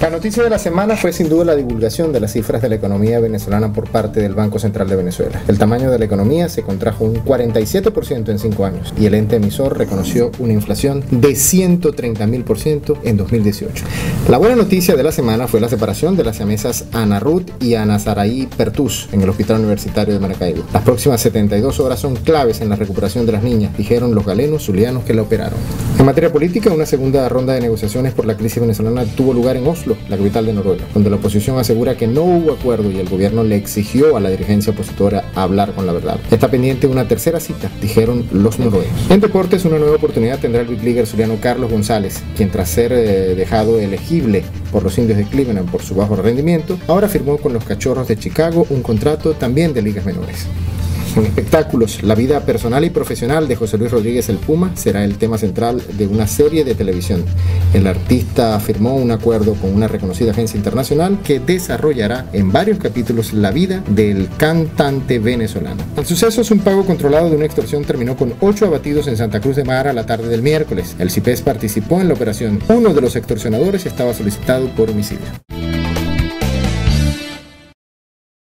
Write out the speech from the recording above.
La noticia de la semana fue sin duda la divulgación de las cifras de la economía venezolana por parte del Banco Central de Venezuela. El tamaño de la economía se contrajo un 47% en cinco años y el ente emisor reconoció una inflación de 130.000% en 2018. La buena noticia de la semana fue la separación de las siamesas Ana Ruth y Ana Saraí Pertus en el Hospital Universitario de Maracaibo. Las próximas 72 horas son claves en la recuperación de las niñas, dijeron los galenos zulianos que la operaron. En materia política, una segunda ronda de negociaciones por la crisis venezolana tuvo lugar en Oslo la capital de Noruega, donde la oposición asegura que no hubo acuerdo y el gobierno le exigió a la dirigencia opositora hablar con la verdad. Está pendiente una tercera cita, dijeron los noruegos. En deportes, una nueva oportunidad tendrá el big leaguer suriano Carlos González, quien tras ser eh, dejado elegible por los indios de Cleveland por su bajo rendimiento, ahora firmó con los Cachorros de Chicago un contrato también de ligas menores. En espectáculos, la vida personal y profesional de José Luis Rodríguez el Puma será el tema central de una serie de televisión. El artista firmó un acuerdo con una reconocida agencia internacional que desarrollará en varios capítulos la vida del cantante venezolano. El suceso es un pago controlado de una extorsión terminó con ocho abatidos en Santa Cruz de Mar a la tarde del miércoles. El CIPES participó en la operación. Uno de los extorsionadores estaba solicitado por homicidio.